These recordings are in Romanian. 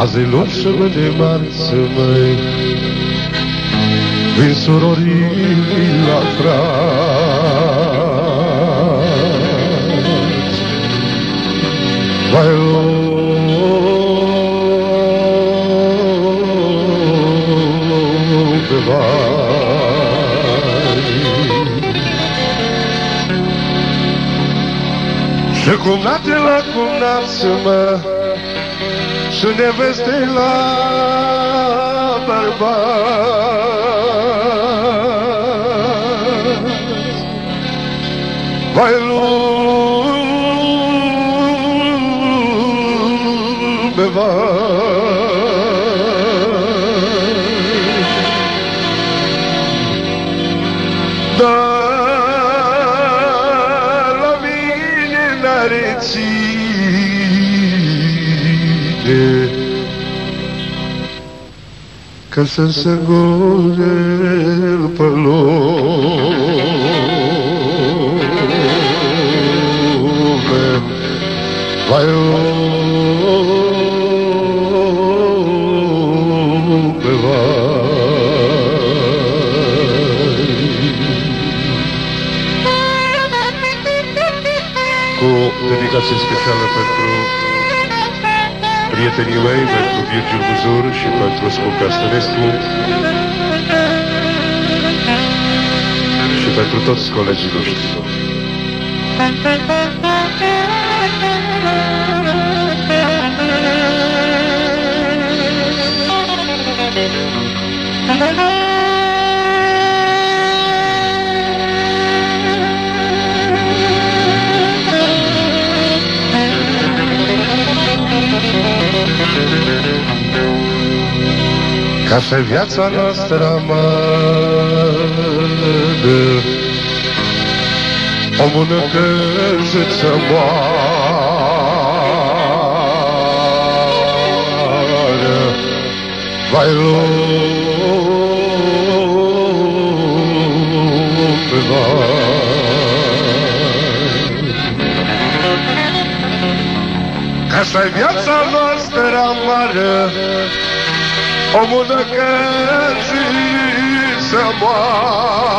Azi e luni și mâine marți, măi Vin surorii la frați Vai lume, vai. Și cum nate la cum nați-mă Și neveste la bărbați. Vai lume, vai. Dar la mine n-are ține Ca să se gorel pe lume Vai E Nilei, banco do Virgem dos Ouros, enquanto se colocasse neste clube. Și pentru toți colegii noștri. Ca să viața noastră amară Omul încălzit să moară. Vai lume, Omul de cății să moară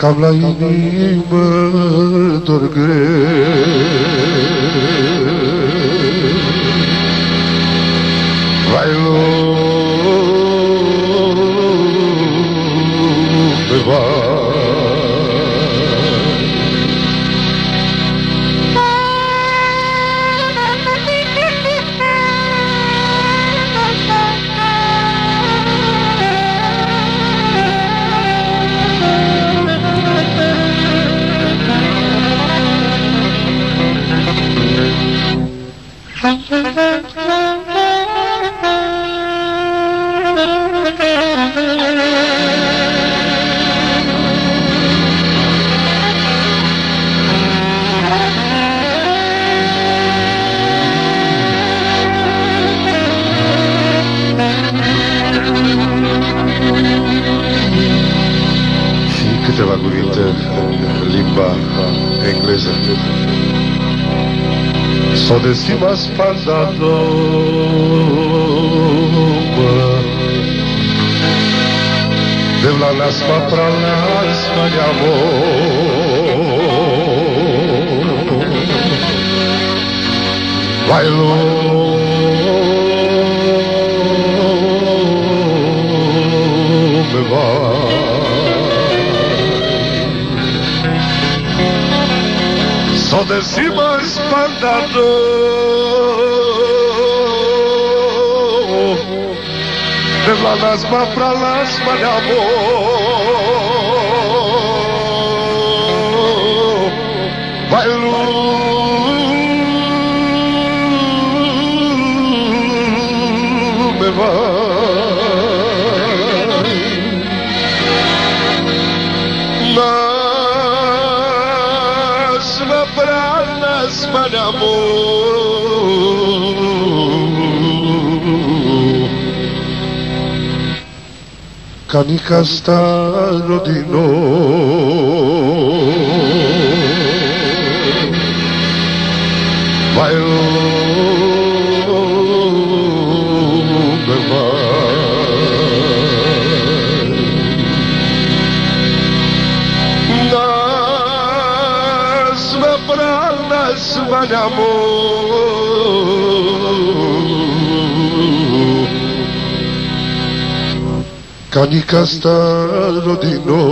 Cam la inimă dor greu câteva cuvinte în limba engleză. Só decimas passado De la naspa pra naspa de amor. Vai longe. de cima espantador. De la lasma pra lasma de amor. Vai luz, vai. sobranas para amor. Canicas tarodino. Vai κάνει καστάρο δεινό